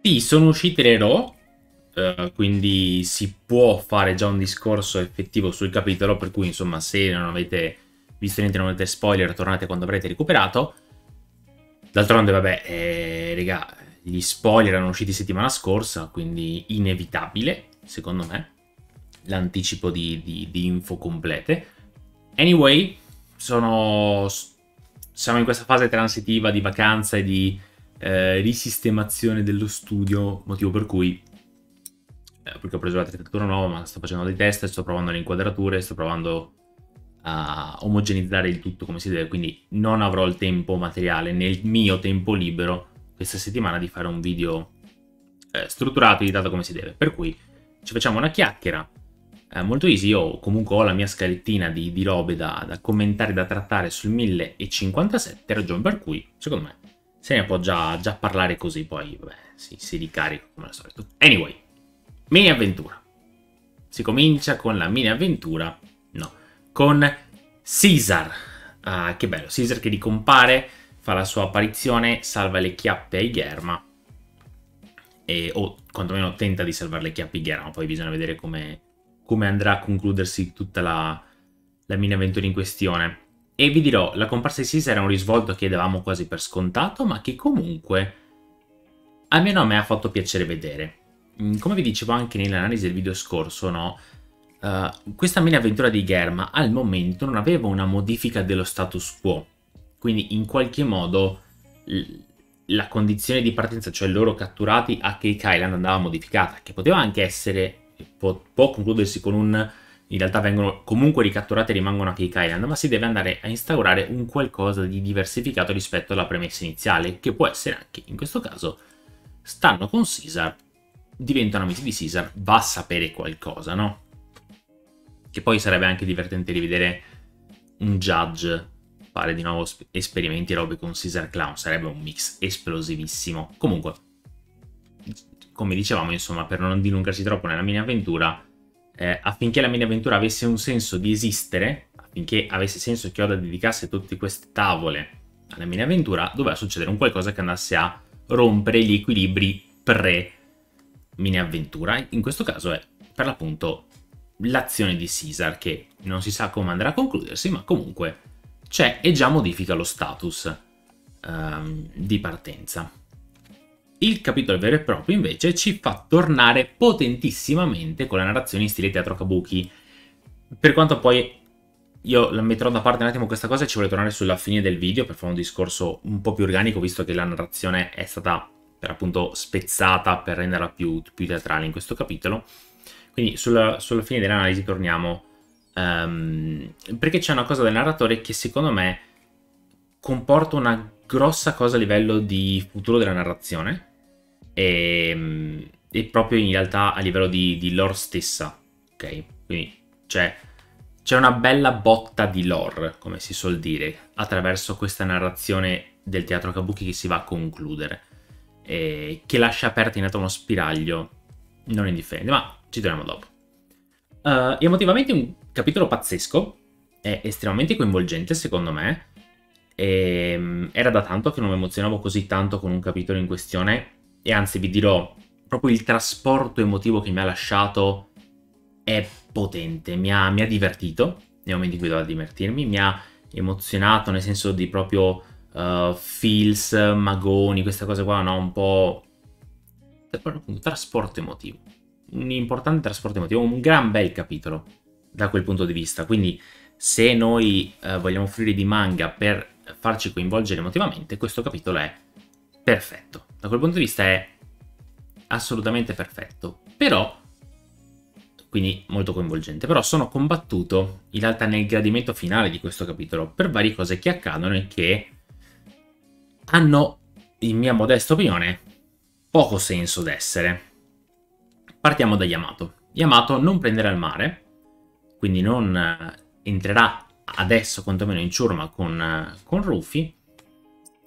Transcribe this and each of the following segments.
Sì, sono uscite le RAW, eh, quindi si può fare già un discorso effettivo sul capitolo, per cui insomma se non avete visto niente, non avete spoiler, tornate quando avrete recuperato. D'altronde, vabbè, eh, raga, gli spoiler erano usciti settimana scorsa, quindi inevitabile, secondo me, l'anticipo di, di, di info complete. Anyway, sono, siamo in questa fase transitiva di vacanza e di eh, risistemazione dello studio, motivo per cui eh, perché ho preso la l'attrezzatura nuova, ma sto facendo dei test, sto provando le inquadrature, sto provando a omogenizzare il tutto come si deve, quindi non avrò il tempo materiale nel mio tempo libero questa settimana di fare un video eh, strutturato, editato come si deve. Per cui ci facciamo una chiacchiera eh, molto easy, io comunque ho la mia scalettina di, di robe da, da commentare, da trattare sul 1057, ragione per cui, secondo me, se ne può già, già parlare così, poi vabbè, si, si ricarica come al solito. Anyway, mini avventura. Si comincia con la mini avventura, no, con Caesar. Ah, che bello, Caesar che ricompare, fa la sua apparizione, salva le chiappe ai Germa, e, o quantomeno tenta di salvare le chiappe ai Germa, poi bisogna vedere come, come andrà a concludersi tutta la, la mini avventura in questione. E vi dirò, la comparsa di Caesar era un risvolto che davamo quasi per scontato, ma che comunque almeno a me ha fatto piacere vedere. Mm, come vi dicevo anche nell'analisi del video scorso, no? Uh, questa mini avventura di Germa al momento non aveva una modifica dello status quo, quindi in qualche modo la condizione di partenza, cioè loro catturati a Cake Island andava modificata, che poteva anche essere, può, può concludersi con un in realtà vengono comunque ricatturati e rimangono a Cake Island, ma si deve andare a instaurare un qualcosa di diversificato rispetto alla premessa iniziale, che può essere anche, in questo caso, stanno con Caesar diventano amici di Caesar, va a sapere qualcosa, no? Che poi sarebbe anche divertente rivedere un judge fare di nuovo esperimenti e robe con Caesar Clown, sarebbe un mix esplosivissimo. Comunque, come dicevamo, insomma, per non dilungarsi troppo nella mini avventura, eh, affinché la mini avventura avesse un senso di esistere, affinché avesse senso che Oda dedicasse tutte queste tavole alla mini avventura, doveva succedere un qualcosa che andasse a rompere gli equilibri pre mini avventura. In questo caso è per l'appunto l'azione di Caesar che non si sa come andrà a concludersi, ma comunque c'è e già modifica lo status um, di partenza. Il capitolo vero e proprio invece ci fa tornare potentissimamente con la narrazione in stile teatro kabuki. Per quanto poi io la metterò da parte un attimo questa cosa e ci voglio tornare sulla fine del video per fare un discorso un po' più organico, visto che la narrazione è stata per appunto spezzata per renderla più, più teatrale in questo capitolo. Quindi sulla, sulla fine dell'analisi torniamo um, perché c'è una cosa del narratore che secondo me comporta una grossa cosa a livello di futuro della narrazione e, ehm, e proprio in realtà a livello di, di lore stessa, ok? Quindi c'è, c'è una bella botta di lore, come si suol dire, attraverso questa narrazione del teatro kabuki che si va a concludere eh, che lascia aperto in realtà uno spiraglio non indifferente, ma ci torniamo dopo. Uh, emotivamente un capitolo pazzesco, è estremamente coinvolgente secondo me, e, um, era da tanto che non mi emozionavo così tanto con un capitolo in questione, e anzi vi dirò, proprio il trasporto emotivo che mi ha lasciato è potente, mi ha, mi ha divertito nei momenti in cui doveva divertirmi, mi ha emozionato nel senso di proprio uh, feels, magoni, queste cose qua, no? Un po'... appunto, trasporto emotivo. Un importante trasporto emotivo, un gran bel capitolo da quel punto di vista. Quindi se noi uh, vogliamo offrire di manga per farci coinvolgere emotivamente, questo capitolo è perfetto. Da quel punto di vista è assolutamente perfetto. Però quindi molto coinvolgente. Però sono combattuto in realtà nel gradimento finale di questo capitolo per varie cose che accadono e che hanno, in mia modesta opinione, poco senso d'essere. Partiamo da Yamato. Yamato non prenderà il mare, quindi non eh, entrerà adesso quantomeno in ciurma con, eh, con Rufy,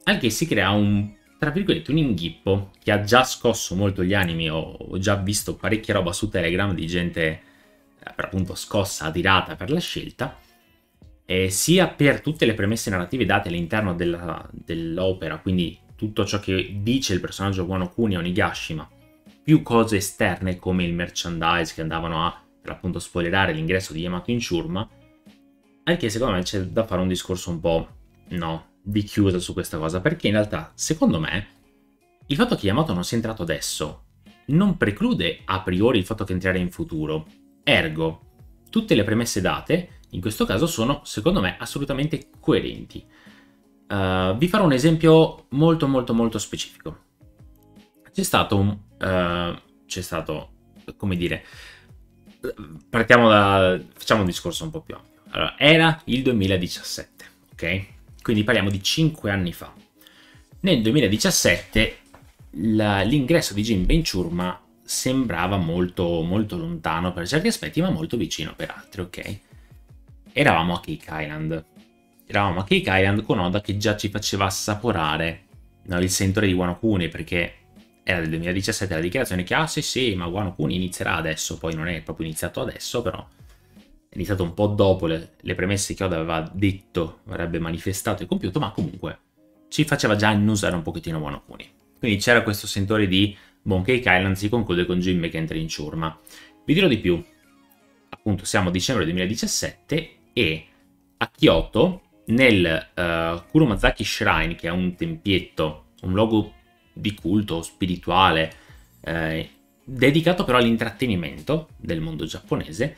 al che si crea un, tra virgolette, un inghippo che ha già scosso molto gli animi, ho, ho già visto parecchia roba su Telegram di gente appunto scossa, adirata per la scelta, eh, sia per tutte le premesse narrative date all'interno dell'opera, quindi tutto ciò che dice il personaggio Wano Kuni a Onigashima, più cose esterne come il merchandise che andavano a, per appunto, spoilerare l'ingresso di Yamato in ciurma, anche secondo me c'è da fare un discorso un po', no, di chiusa su questa cosa, perché in realtà, secondo me, il fatto che Yamato non sia entrato adesso non preclude a priori il fatto che entrerà in futuro. Ergo, tutte le premesse date, in questo caso, sono, secondo me, assolutamente coerenti. Uh, vi farò un esempio molto molto molto specifico. C'è stato un... Uh, c'è stato, come dire... Partiamo da... facciamo un discorso un po' più ampio. Allora, era il 2017, ok? Quindi parliamo di 5 anni fa. Nel 2017 la, l'ingresso di Jim Ben Churma sembrava molto, molto lontano per certi aspetti, ma molto vicino per altri, ok? Eravamo a Cake Island. Eravamo a Cake Island con Oda che già ci faceva assaporare no, il sentore di Wano Kuni, perché era del 2017 la dichiarazione che, ah sì sì, ma Wano Kuni inizierà adesso, poi non è proprio iniziato adesso, però è iniziato un po' dopo le, le premesse che Oda aveva detto, avrebbe manifestato e compiuto, ma comunque ci faceva già annusare un pochettino Wano Kuni. Quindi c'era questo sentore di Cake Island si conclude con Jimmy che entra in ciurma. Vi dirò di più. Appunto, siamo a dicembre 2017 e a Kyoto, nel uh, Kurumazaki Shrine, che è un tempietto, un luogo di culto spirituale, eh, dedicato però all'intrattenimento del mondo giapponese,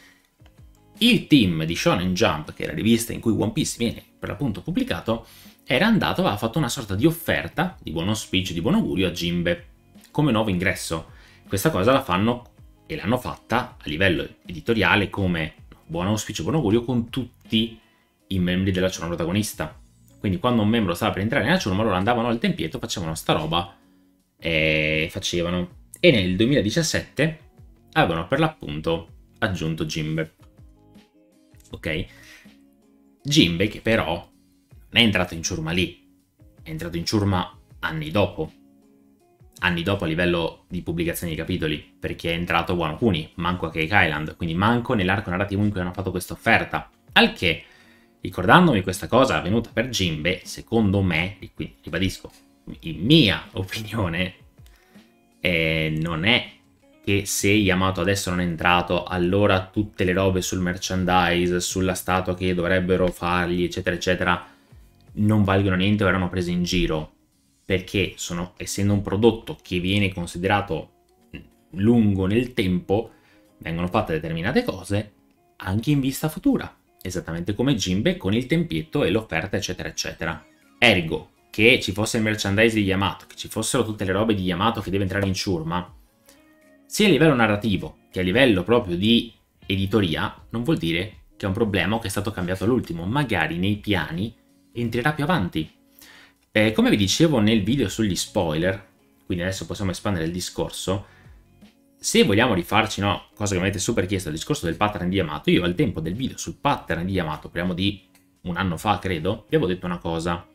il team di Shonen Jump, che è la rivista in cui One Piece viene per l'appunto pubblicato, era andato, aveva fatto una sorta di offerta, di buon auspicio, di buon augurio a Jimbe, come nuovo ingresso. Questa cosa la fanno e l'hanno fatta a livello editoriale come buon auspicio, buon augurio con tutti i membri della ciurma protagonista. Quindi quando un membro stava per entrare nella ciurma, loro andavano al tempietto, facevano sta roba e facevano. E nel 2017 avevano per l'appunto aggiunto Jimbe. Ok? Jimbe che però non è entrato in ciurma lì, è entrato in ciurma anni dopo. Anni dopo a livello di pubblicazione di capitoli, perché è entrato Wano Kuni, manco a Cake Island, quindi manco nell'arco narrativo in cui hanno fatto questa offerta. Al che, ricordandomi questa cosa avvenuta per Jimbe, secondo me, e qui ribadisco, in mia opinione, eh, non è che se Yamato adesso non è entrato, allora tutte le robe sul merchandise, sulla statua che dovrebbero fargli, eccetera, eccetera, non valgono niente o erano prese in giro, perché sono, essendo un prodotto che viene considerato lungo nel tempo, vengono fatte determinate cose anche in vista futura, esattamente come Jimbe con il tempietto e l'offerta, eccetera, eccetera. Ergo, che ci fosse il merchandise di Yamato, che ci fossero tutte le robe di Yamato che deve entrare in ciurma, sia a livello narrativo che a livello proprio di editoria, non vuol dire che è un problema che è stato cambiato all'ultimo. Magari nei piani entrerà più avanti. Eh, come vi dicevo nel video sugli spoiler, quindi adesso possiamo espandere il discorso, se vogliamo rifarci, no, cosa che mi avete super chiesto, il discorso del pattern di Yamato, io al tempo del video sul pattern di Yamato, parliamo di un anno fa credo, vi avevo detto una cosa.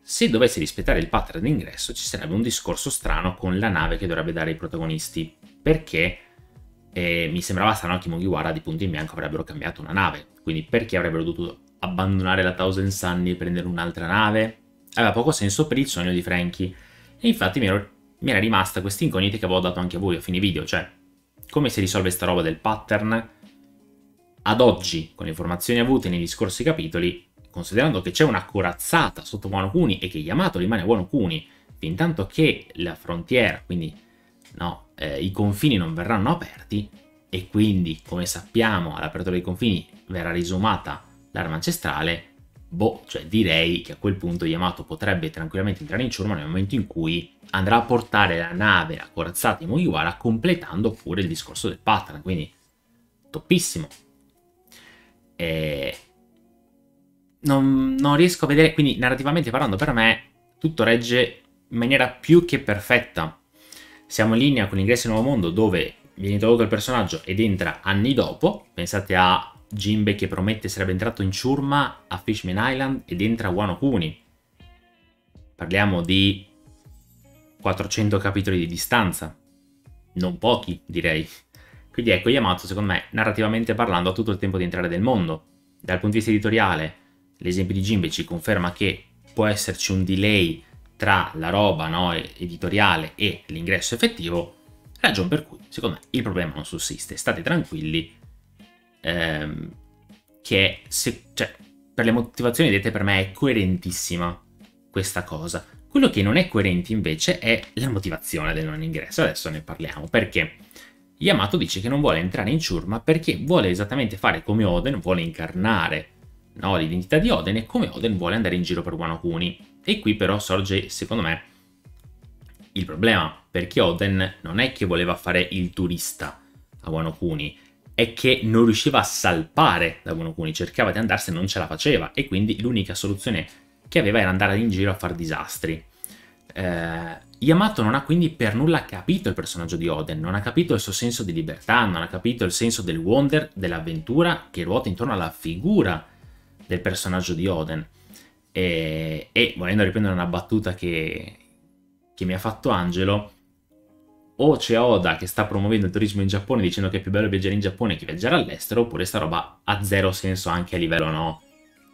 Se dovessi rispettare il pattern d'ingresso ci sarebbe un discorso strano con la nave che dovrebbe dare ai protagonisti, perché eh, mi sembrava strano che Mugiwara di punto in bianco avrebbero cambiato una nave, quindi perché avrebbero dovuto abbandonare la Thousand Sunny e prendere un'altra nave. Aveva poco senso per il sogno di Frankie. E infatti mi, ero, mi era rimasta questa incognita che avevo dato anche a voi a fine video, cioè come si risolve sta roba del pattern ad oggi, con le informazioni avute nei discorsi capitoli, considerando che c'è una corazzata sotto Wano Kuni e che Yamato rimane a Wano Kuni fin tanto che la frontiera, quindi no, eh, i confini non verranno aperti e quindi, come sappiamo, all'apertura dei confini verrà risumata l'arma ancestrale, boh, cioè direi che a quel punto Yamato potrebbe tranquillamente entrare in ciurma nel momento in cui andrà a portare la nave a corazzata di Mugiwara completando pure il discorso del pattern, quindi toppissimo. E... Non, non riesco a vedere, quindi narrativamente parlando per me tutto regge in maniera più che perfetta. Siamo in linea con l'ingresso in nuovo mondo dove viene introdotto il personaggio ed entra anni dopo, pensate a Jinbe che promette sarebbe entrato in ciurma a Fishman Island ed entra Wano Kuni. Parliamo di 400 capitoli di distanza. Non pochi, direi. Quindi ecco, Yamato, secondo me, narrativamente parlando, ha tutto il tempo di entrare nel mondo. Dal punto di vista editoriale, l'esempio di Jinbe ci conferma che può esserci un delay tra la roba no, editoriale e l'ingresso effettivo, ragione per cui, secondo me, il problema non sussiste. State tranquilli ehm, che se, cioè, per le motivazioni dette per me è coerentissima questa cosa. Quello che non è coerente invece è la motivazione del non ingresso. Adesso ne parliamo perché Yamato dice che non vuole entrare in ciurma perché vuole esattamente fare come Oden, vuole incarnare no, l'identità di Oden e come Oden vuole andare in giro per Wano Kuni. E qui però sorge, secondo me, il problema, perché Oden non è che voleva fare il turista a Wano Kuni, è che non riusciva a salpare da Wano Kuni, cercava di andarsene e non ce la faceva, e quindi l'unica soluzione che aveva era andare in giro a fare disastri. Eh, Yamato non ha quindi per nulla capito il personaggio di Oden, non ha capito il suo senso di libertà, non ha capito il senso del wonder, dell'avventura che ruota intorno alla figura del personaggio di Oden. E, e volendo riprendere una battuta che, che mi ha fatto Angelo, o c'è Oda che sta promuovendo il turismo in Giappone dicendo che è più bello viaggiare in Giappone che viaggiare all'estero, oppure sta roba ha zero senso anche a livello no,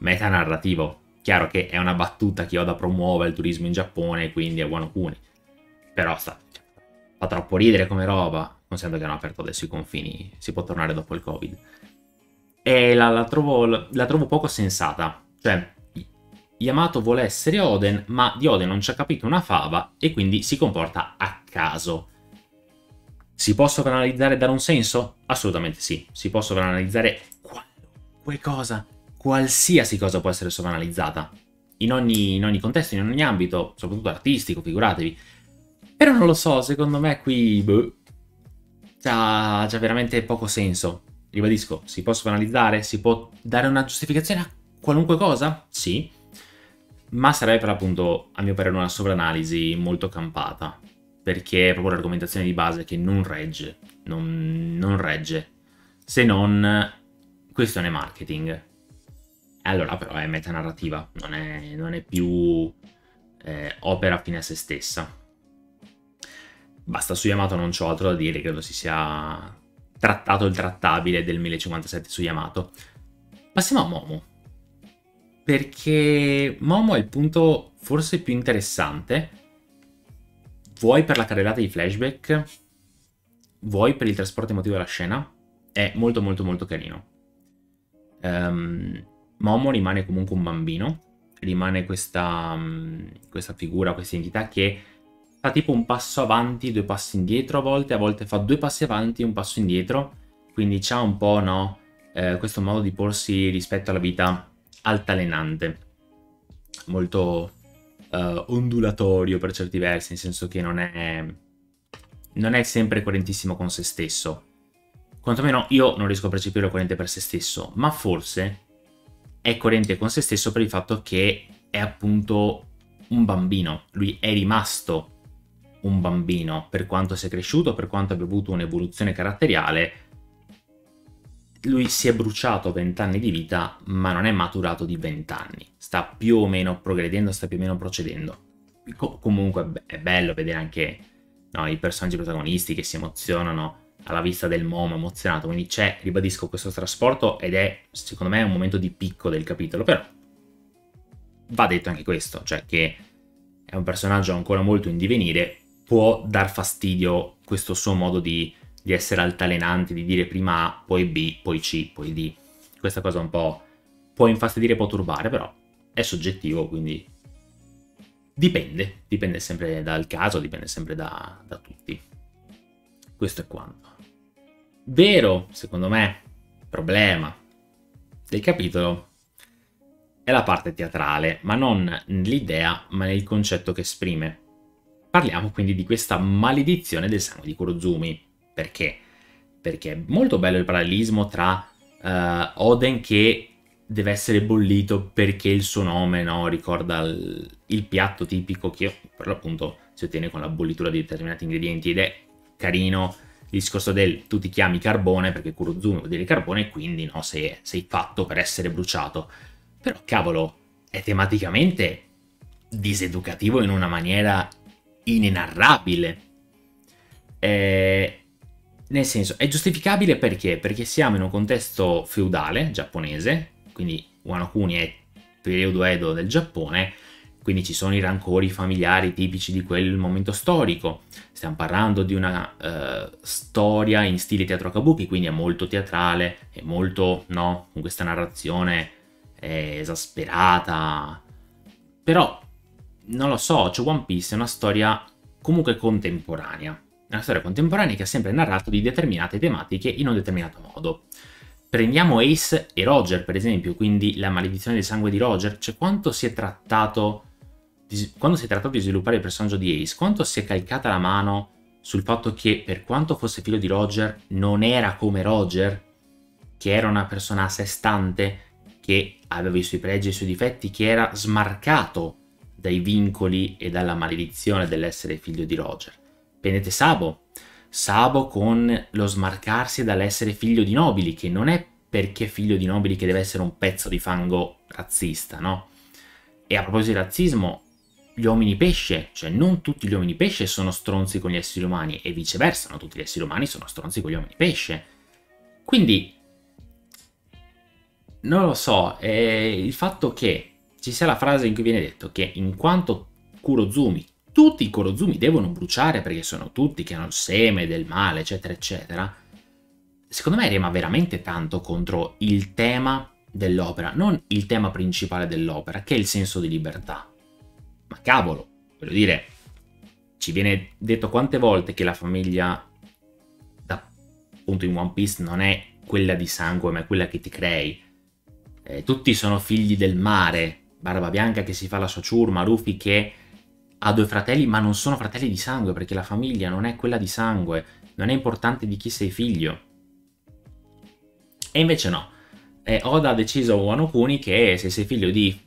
metanarrativo. Chiaro che è una battuta che Oda promuove il turismo in Giappone, quindi a Wano Kuni. Però sta, fa troppo ridere come roba, considerando che hanno aperto adesso i confini, si può tornare dopo il Covid. E la, la, trovo, la trovo poco sensata. Cioè, Yamato vuole essere Oden, ma di Oden non ci ha capito una fava e quindi si comporta a caso. Si può sovranalizzare e dare un senso? Assolutamente sì. Si può sovranalizzare qualunque cosa. Qualsiasi cosa può essere sovranalizzata. In ogni, in ogni contesto, in ogni ambito, soprattutto artistico, figuratevi. Però non lo so, secondo me qui... Boh, c'ha, veramente poco senso. Ribadisco, si può sovranalizzare? Si può dare una giustificazione a qualunque cosa? Sì ma sarebbe per appunto, a mio parere, una sovranalisi molto campata, perché è proprio l'argomentazione di base che non regge, non, non regge, se non questione marketing. Allora però è metanarrativa, non è, non è più eh, opera fine a se stessa. Basta, su Yamato non c'ho altro da dire, credo si sia trattato il trattabile del 1057 su Yamato. Passiamo a Momo perché Momo è il punto forse più interessante, vuoi per la carrellata di flashback, vuoi per il trasporto emotivo della scena, è molto molto molto carino. Um, Momo rimane comunque un bambino, rimane questa, um, questa figura, questa entità che fa tipo un passo avanti, due passi indietro a volte, a volte fa due passi avanti, un passo indietro, quindi c'ha un po' no, eh, questo modo di porsi rispetto alla vita altalenante, molto uh, ondulatorio per certi versi, nel senso che non è, non è sempre coerentissimo con se stesso. Quantomeno io non riesco a percepirlo coerente per se stesso, ma forse è coerente con se stesso per il fatto che è appunto un bambino. Lui è rimasto un bambino per quanto sia cresciuto, per quanto abbia avuto un'evoluzione caratteriale lui si è bruciato 20 anni di vita, ma non è maturato di 20 anni. Sta più o meno progredendo, sta più o meno procedendo. Co- comunque è bello vedere anche no, i personaggi protagonisti che si emozionano alla vista del Momo emozionato. Quindi c'è, ribadisco, questo trasporto ed è, secondo me, un momento di picco del capitolo. Però va detto anche questo, cioè che è un personaggio ancora molto in divenire, può dar fastidio questo suo modo di di essere altalenanti, di dire prima A, poi B, poi C, poi D. Questa cosa un po' può infastidire, può turbare, però è soggettivo, quindi dipende, dipende sempre dal caso, dipende sempre da, da tutti. Questo è quanto. Vero, secondo me, problema del capitolo è la parte teatrale, ma non nell'idea, ma nel concetto che esprime. Parliamo quindi di questa maledizione del sangue di Kurozumi, perché? Perché è molto bello il parallelismo tra uh, Oden che deve essere bollito perché il suo nome no, ricorda il, il, piatto tipico che per l'appunto si ottiene con la bollitura di determinati ingredienti ed è carino il discorso del tu ti chiami carbone perché Kurozumi vuol dire carbone e quindi no, sei, sei fatto per essere bruciato. Però cavolo, è tematicamente diseducativo in una maniera inenarrabile. Eh, nel senso, è giustificabile perché? Perché siamo in un contesto feudale giapponese, quindi Wano Kuni è periodo Edo del Giappone, quindi ci sono i rancori familiari tipici di quel momento storico. Stiamo parlando di una uh, storia in stile teatro kabuki, quindi è molto teatrale, è molto, no, con questa narrazione eh, esasperata. Però, non lo so, cioè One Piece è una storia comunque contemporanea. Una storia contemporanea che ha sempre narrato di determinate tematiche in un determinato modo. Prendiamo Ace e Roger, per esempio, quindi la maledizione del sangue di Roger, cioè quanto si è trattato di, quando si è trattato di sviluppare il personaggio di Ace, quanto si è calcata la mano sul fatto che per quanto fosse figlio di Roger, non era come Roger, che era una persona a sé stante, che aveva i suoi pregi e i suoi difetti, che era smarcato dai vincoli e dalla maledizione dell'essere figlio di Roger. Prendete Sabo, Sabo con lo smarcarsi dall'essere figlio di nobili, che non è perché figlio di nobili che deve essere un pezzo di fango razzista, no? E a proposito di razzismo, gli uomini pesce, cioè non tutti gli uomini pesce sono stronzi con gli esseri umani e viceversa, non tutti gli esseri umani sono stronzi con gli uomini pesce. Quindi, non lo so, il fatto che ci sia la frase in cui viene detto che in quanto Kurozumi tutti i Kurozumi devono bruciare perché sono tutti che hanno il seme del male, eccetera, eccetera, secondo me rema veramente tanto contro il tema dell'opera, non il tema principale dell'opera, che è il senso di libertà. Ma cavolo, voglio dire, ci viene detto quante volte che la famiglia, da, appunto in One Piece, non è quella di sangue, ma è quella che ti crei. Eh, tutti sono figli del mare. Barba Bianca che si fa la sua ciurma, Rufy che ha due fratelli, ma non sono fratelli di sangue, perché la famiglia non è quella di sangue, non è importante di chi sei figlio. E invece no. Eh, Oda ha deciso Wano Kuni che se sei figlio di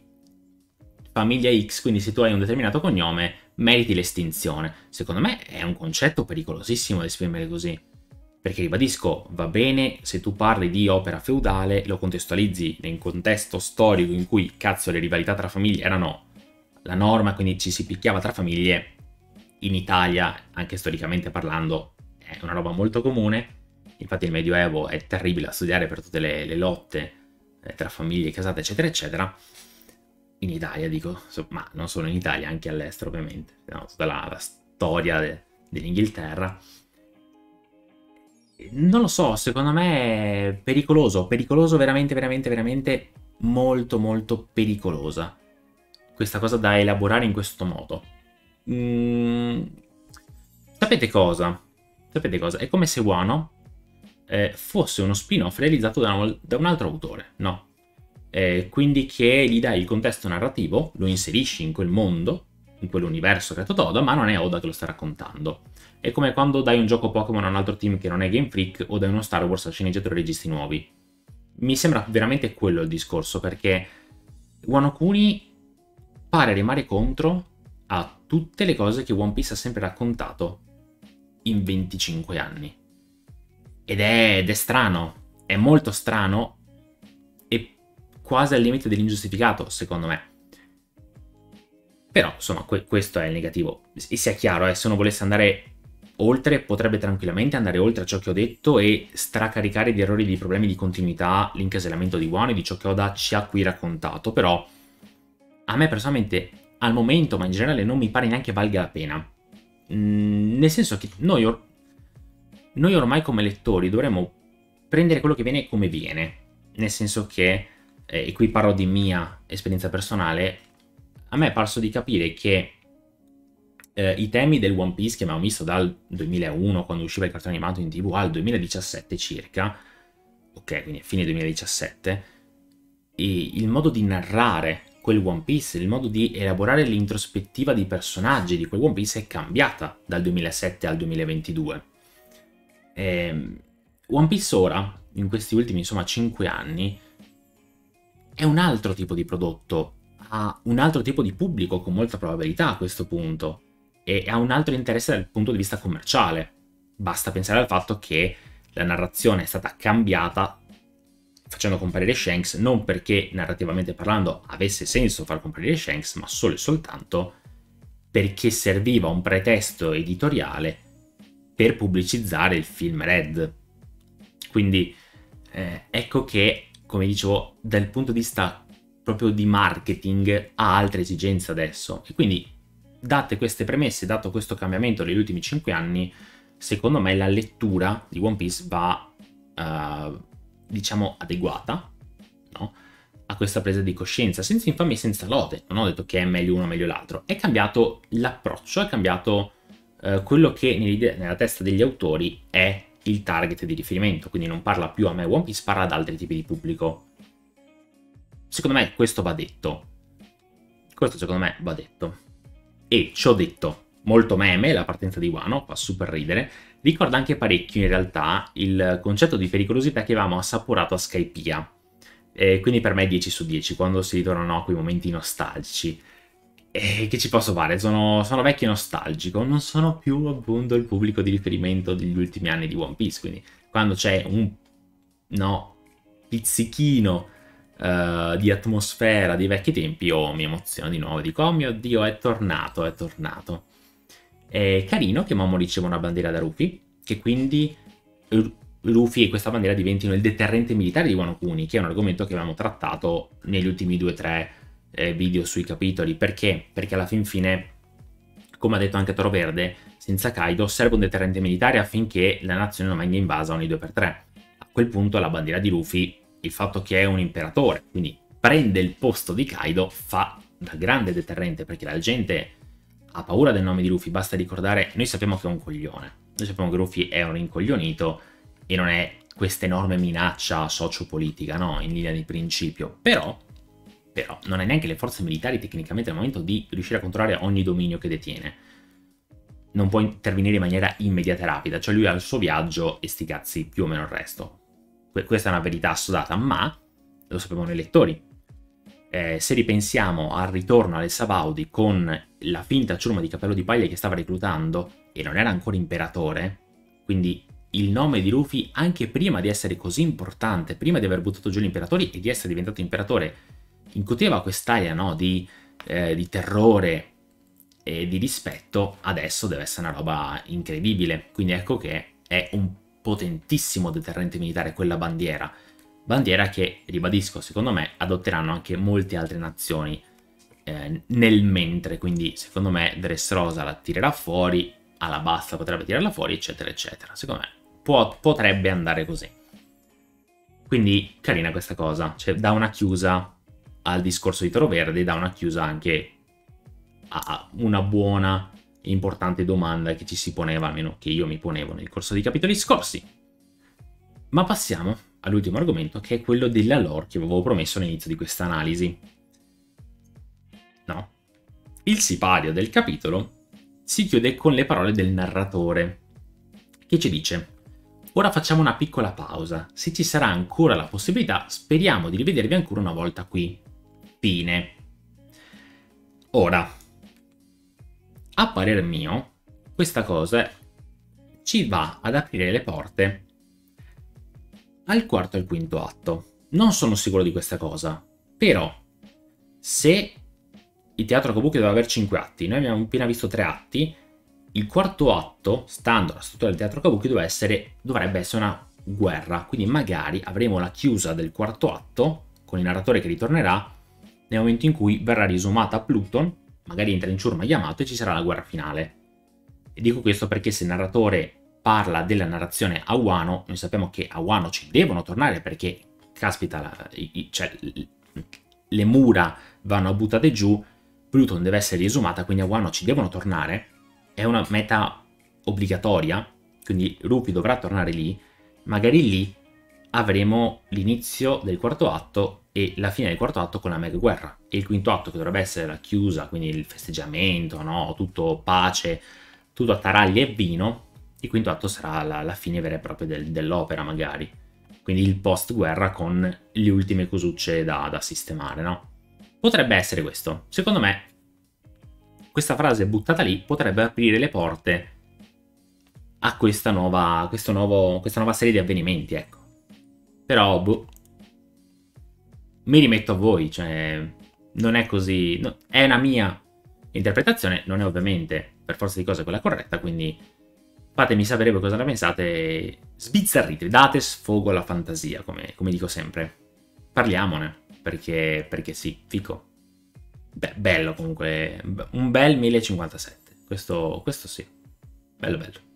famiglia X, quindi se tu hai un determinato cognome, meriti l'estinzione. Secondo me è un concetto pericolosissimo da esprimere così. Perché ribadisco, va bene se tu parli di opera feudale, lo contestualizzi in contesto storico in cui cazzo le rivalità tra famiglie erano la norma, quindi ci si picchiava tra famiglie, in Italia, anche storicamente parlando, è una roba molto comune. Infatti il Medioevo è terribile da studiare per tutte le, le lotte eh, tra famiglie, casate, eccetera, eccetera. In Italia, dico, ma non solo in Italia, anche all'estero ovviamente. No, tutta la, la storia de, dell'Inghilterra. Non lo so, secondo me è pericoloso, pericoloso veramente, veramente, veramente molto, molto pericolosa questa cosa da elaborare in questo modo. Mm, sapete cosa? Sapete cosa? È come se Wano eh, fosse uno spin-off realizzato da un, da un altro autore, no? Eh, quindi che gli dai il contesto narrativo, lo inserisci in quel mondo, in quell'universo creato da Oda, ma non è Oda che lo sta raccontando. È come quando dai un gioco Pokémon a un altro team che non è Game Freak o dai uno Star Wars a sceneggiatori registi nuovi. Mi sembra veramente quello il discorso, perché Wano Kuni pare rimare contro a tutte le cose che One Piece ha sempre raccontato in 25 anni. Ed è, ed è strano, è molto strano e quasi al limite dell'ingiustificato, secondo me. Però, insomma, que- questo è il negativo. E sia chiaro, eh, se uno volesse andare oltre, potrebbe tranquillamente andare oltre a ciò che ho detto e stracaricare di errori, di problemi di continuità, l'incasellamento di One e di ciò che Oda ci ha qui raccontato. Però, a me personalmente al momento, ma in generale non mi pare neanche valga la pena. Mm, nel senso che noi, or- noi ormai come lettori dovremmo prendere quello che viene come viene. Nel senso che, eh, e qui parlo di mia esperienza personale, a me è parso di capire che eh, i temi del One Piece che abbiamo visto dal 2001, quando usciva il cartone animato in tv, al 2017 circa, ok, quindi fine 2017, il modo di narrare quel One Piece, il modo di elaborare l'introspettiva di personaggi di quel One Piece è cambiata dal 2007 al 2022. E ehm, One Piece ora, in questi ultimi insomma 5 anni, è un altro tipo di prodotto, ha un altro tipo di pubblico con molta probabilità a questo punto e ha un altro interesse dal punto di vista commerciale. Basta pensare al fatto che la narrazione è stata cambiata facendo comparire Shanks non perché narrativamente parlando avesse senso far comparire Shanks, ma solo e soltanto perché serviva un pretesto editoriale per pubblicizzare il film Red. Quindi eh, ecco che, come dicevo, dal punto di vista proprio di marketing ha altre esigenze adesso. E quindi, date queste premesse, dato questo cambiamento negli ultimi 5 anni, secondo me la lettura di One Piece va, uh, diciamo, adeguata, no? a questa presa di coscienza, senza infamia e senza lode. Non ho detto che è meglio uno o meglio l'altro, è cambiato l'approccio, è cambiato uh, quello che nella testa degli autori è il target di riferimento, quindi non parla più a me One Piece, parla ad altri tipi di pubblico. Secondo me questo va detto. Questo secondo me va detto. E ci ho detto, molto meme la partenza di Wano, fa super ridere, ricorda anche parecchio in realtà il concetto di pericolosità che avevamo assaporato a Skypiea. E quindi per me 10 su 10, quando si ritornano a quei momenti nostalgici. E che ci posso fare? Sono, sono vecchio e nostalgico, non sono più appunto il pubblico di riferimento degli ultimi anni di One Piece, quindi quando c'è un no, pizzichino uh, di atmosfera dei vecchi tempi, io mi emoziono di nuovo, dico oh mio Dio è tornato, è tornato. È carino che Momo riceva una bandiera da Rufy, che quindi Rufy e questa bandiera diventino il deterrente militare di Wano Kuni, che è un argomento che abbiamo trattato negli ultimi 2-3 eh, video sui capitoli. Perché? Perché alla fin fine, come ha detto anche Toro Verde, senza Kaido serve un deterrente militare affinché la nazione non venga invasa ogni 2x3. A quel punto la bandiera di Rufy, il fatto che è un imperatore, quindi prende il posto di Kaido, fa da grande deterrente perché la gente ha paura del nome di Rufy, basta ricordare, noi sappiamo che è un coglione, noi sappiamo che Rufy è un rincoglionito e non è questa enorme minaccia sociopolitica, no, in linea di principio, però però non ha neanche le forze militari tecnicamente al momento di riuscire a controllare ogni dominio che detiene. Non può intervenire in maniera immediata e rapida, cioè lui ha il suo viaggio e sti cazzi più o meno il resto. Que- questa è una verità assodata, ma lo sapevano i lettori. Eh, se ripensiamo al ritorno alle Sabaudi con la finta ciurma di capello di paglia che stava reclutando e non era ancora imperatore, quindi il nome di Rufy anche prima di essere così importante, prima di aver buttato giù gli imperatori e di essere diventato imperatore, incuteva quest'aria no, di, eh, di terrore e di rispetto, adesso deve essere una roba incredibile. Quindi ecco che è un potentissimo deterrente militare quella bandiera. Bandiera che, ribadisco, secondo me adotteranno anche molte altre nazioni eh, nel mentre. Quindi, secondo me, Dressrosa la tirerà fuori, Alabasta potrebbe tirarla fuori, eccetera, eccetera. Secondo me può, potrebbe andare così. Quindi, carina questa cosa. Cioè, dà una chiusa al discorso di Toro Verde dà una chiusa anche a una buona e importante domanda che ci si poneva, almeno che io mi ponevo nel corso dei capitoli scorsi. Ma passiamo all'ultimo argomento, che è quello della lore che avevo promesso all'inizio di questa analisi. Il sipario del capitolo si chiude con le parole del narratore, che ci dice Ora facciamo una piccola pausa. Se ci sarà ancora la possibilità, speriamo di rivedervi ancora una volta qui. Fine. Ora, a parer mio, questa cosa ci va ad aprire le porte al quarto e al quinto atto. Non sono sicuro di questa cosa, però se il teatro Kabuki doveva avere 5 atti, noi abbiamo appena visto 3 atti, il quarto atto, stando alla struttura del teatro Kabuki, essere, dovrebbe essere una guerra, quindi magari avremo la chiusa del quarto atto con il narratore che ritornerà nel momento in cui verrà risumata Pluton, magari entra in ciurma Yamato e ci sarà la guerra finale. E dico questo perché se il narratore parla della narrazione a Wano, noi sappiamo che a Wano ci devono tornare perché, caspita, la, i, cioè, le mura vanno buttate giù, Pluton deve essere risumata, quindi a Wano ci devono tornare, è una meta obbligatoria, quindi Rupi dovrà tornare lì, magari lì avremo l'inizio del quarto atto e la fine del quarto atto con la mega guerra e il quinto atto che dovrebbe essere la chiusa, quindi il festeggiamento, no? tutto pace, tutto a taraglie e vino, il quinto atto sarà la, la fine vera e propria del, dell'opera magari, quindi il post guerra con le ultime cosucce da, da sistemare, no? Potrebbe essere questo. Secondo me questa frase buttata lì potrebbe aprire le porte a questa nuova, nuovo, questa nuova serie di avvenimenti, ecco. Però, boh, mi rimetto a voi, cioè non è così, no, è una mia interpretazione, non è ovviamente per forza di cose quella corretta, quindi fatemi sapere voi cosa ne pensate, sbizzarrite, date sfogo alla fantasia, come, come dico sempre. Parliamone. Perché, perché sì, fico. Beh, bello comunque, un bel 1057, questo, questo sì, bello bello.